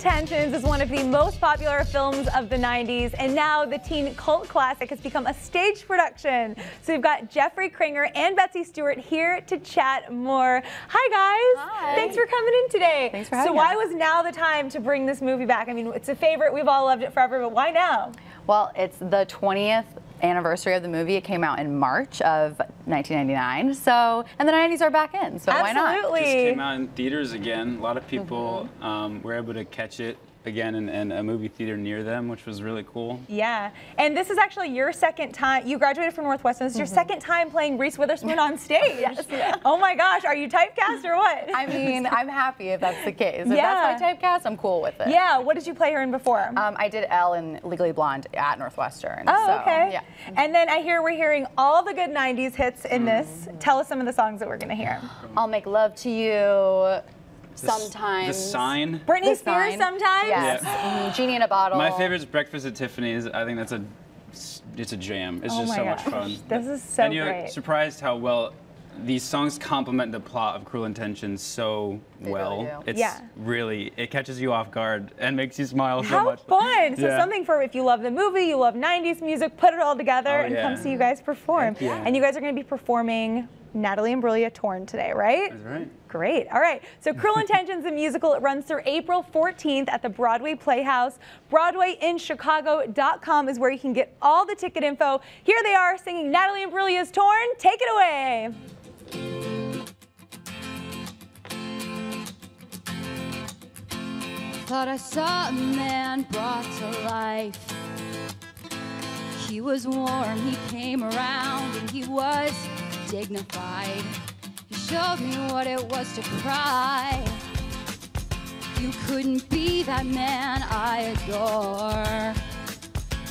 Intentions is one of the most popular films of the 90s, and now the teen cult classic has become a stage production. So we've got Jeffery Kringer and Betsy Stewart here to chat more. Hi, guys. Hi. Thanks for coming in today. Thanks for having So why us. was now the time to bring this movie back? I mean, it's a favorite. We've all loved it forever, but why now? Well, it's the 20th anniversary of the movie. It came out in March of 1999. So, and the 90s are back in. So why not? Absolutely. just came out in theaters again. A lot of people um, were able to catch it again in, in a movie theater near them, which was really cool. Yeah, and this is actually your second time. You graduated from Northwestern. This is your second time playing Reese Witherspoon on stage. Oh my gosh, are you typecast or what? I mean, I'm happy if that's the case. If Yeah. that's my typecast, I'm cool with it. yeah, what did you play her in before? Um, I did Elle in Legally Blonde at Northwestern. Oh, so, okay. Yeah. And then I hear we're hearing all the good 90s hits in this. Tell us some of the songs that we're going to hear. I'll make love to you The s- sometimes. The sign. Britney The Spears Sign. sometimes? Yes. Yeah. Mhm. Genie in a bottle. My favorite is Breakfast at Tiffany's. I think that's a it's a jam. It's Oh just my so much gosh. fun. This is so and you're great. surprised how well these songs complement the plot of Cruel Intentions so They well. really do. It's Yeah. really it catches you off guard and makes you smile so How much. fun! So Yeah. something for if you love the movie, you love 90s music, put it all together Oh, and yeah. come see you guys perform. Heck yeah. And you guys are going to be performing Natalie Imbruglia Torn today, right? That's right. Great. All right. So Cruel Intentions, the musical, it runs through April 14th at the Broadway Playhouse. BroadwayInChicago.com is where you can get all the ticket info. Here they are singing Natalie Imbruglia's Torn. Take it away. Thought I saw a man brought to life. He was warm, he came around, and he was dignified. You showed me what it was to cry. You couldn't be that man I adore.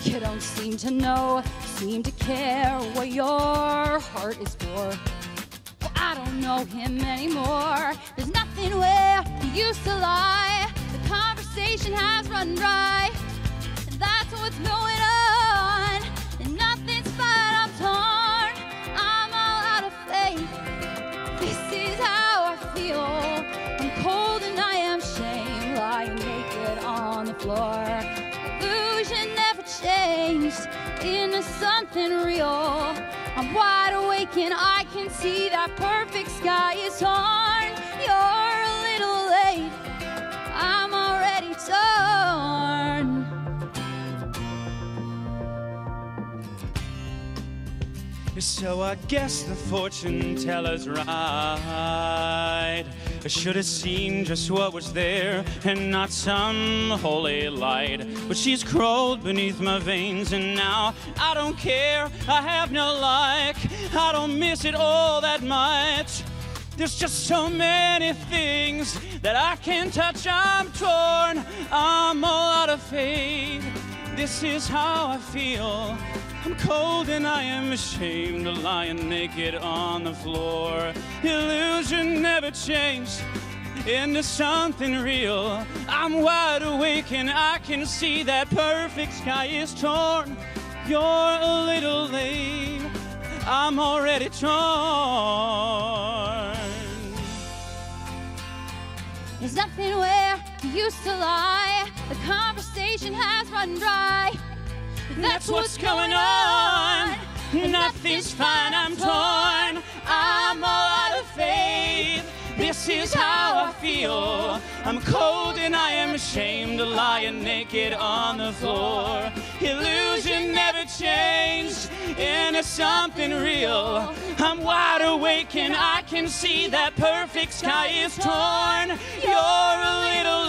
You don't seem to know, seem to care what your heart is for. Well, I don't know him anymore. There's nothing where he used to lie. The conversation has run dry. Something real. I'm wide awake and I can see that perfect sky is torn. So I guess the fortune teller's right. I should have seen just what was there and not some holy light. But she's crawled beneath my veins and now I don't care. I have no like. I don't miss it all that much. There's just so many things that I can't touch. I'm torn. I'm all out of faith. This is how I feel. I'm cold and I am ashamed of lying naked on the floor. Illusion never changed into something real. I'm wide awake and I can see that perfect sky is torn. You're a little late. I'm already torn. There's nothing where you used to lie. The conversation has run dry. That's what's going on. Nothing's fine, I'm torn. I'm all out of faith. This is how I feel. I'm cold and I am ashamed lying naked on the floor. Illusion never changed into something real. I'm wide awake and I can see that perfect sky is torn. You're a little.